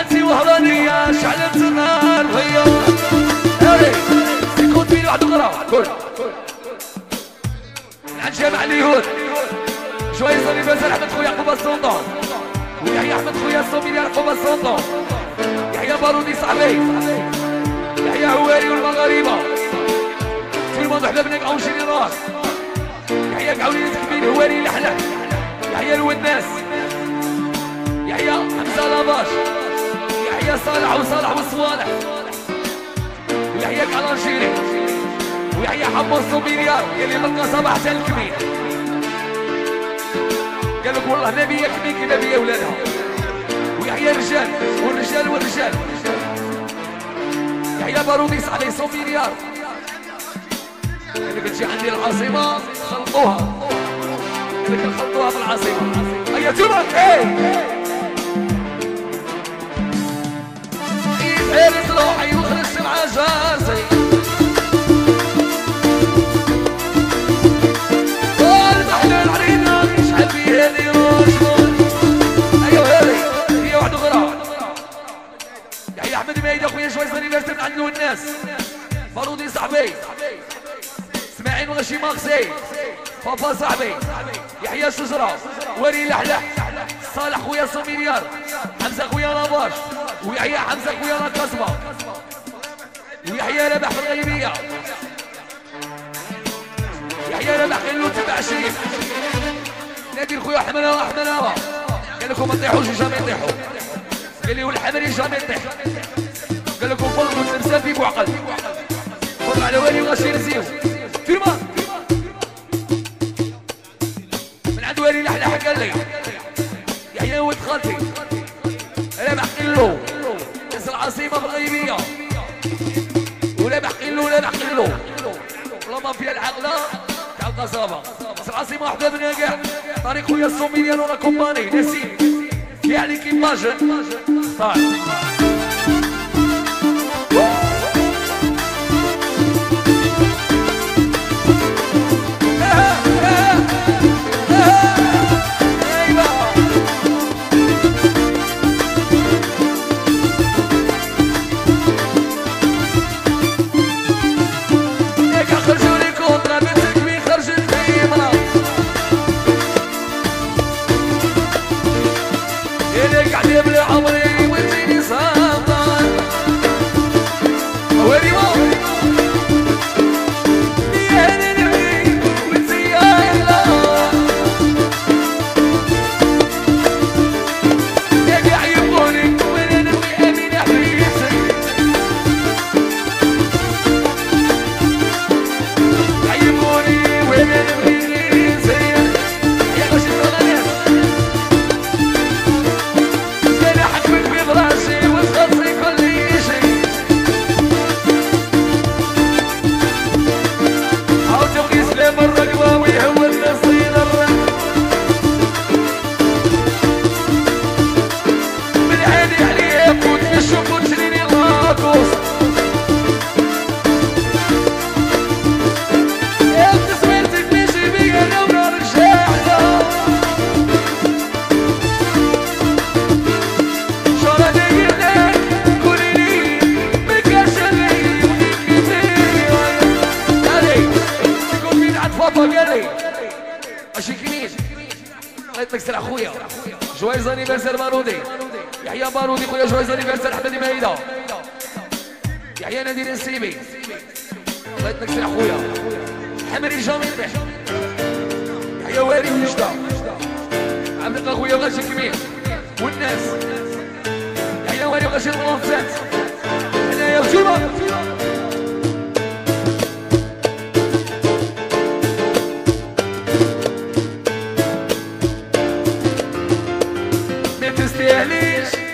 فرحتي وهرانية شعلت النار هيا. هاري يكون فين واحد أخرى كل عن جامع اليهود شوية صلي بازل احمد خويا عقوبة السلطان. ويحيى أحمد خويا الصوميلي عقوبة السلطان. يحيى بارودي صاحبي يحيى هواري والمغاربة. في الموضوع حباب بنك أو شيرين راس يحيى كعوني تكبير هواري لحلح يحيى الوناس يحيى حمزة لاباش. يحيى صالح وصالح وصوالح. ويحيى كالانجيري. ويحيى حمو الصوميليار يلي بقى صباح الكبير. قال لك والله نبي يكفي كي نبي أولادها. ويحيى رجال والرجال والرجال. يحيى بارودي صاحبي صوم مليار. قال تجي عندي العاصمة خلطوها. قال لك في العاصمة. هيا تما إيه. اسماعيل وغشي ماكسي بابا صاحبي يحيى الشجرة وري لحلح صالح خويا سوميريار حمزة خويا لاباش ويحيى حمزة خويا لاكاسبا ويحيى رابح في الغيبية. يحيى قال له تبع شريف نادي خويا حملاوة حملاوة قال لكم ما تطيحوش جامي يطيحوا قال لي والحمري جامي يطيح. قال لكم فوق التمثال في بوعقل فوق على والي وغاشي رزيو والي لحلح قال لي يحيى ولد خالتي أنا بحكي له كاس العاصمه في الغيبيه ولا بحكي له ولا بحكي له والله ما فيها العقله تاع القصابه كاس العاصمه وحده من كاع طريق خويا الصوميليان ولا كومباني نسيم في عليك ايماجن طيب بابا قالي ماشي كمين بغيت نكسر اخويا جوايز انيفرسير بارودي يحيى بارودي خويا جوايز انيفرسير أحمد مايدة يحيى نادي السيبي. بغيت نكسر اخويا حمري يطيح يحيى واري وجدة عبد الله خويا غاشي كبير والناس. يحيى واري وغاشي المنصات أنا يا تستاهليش.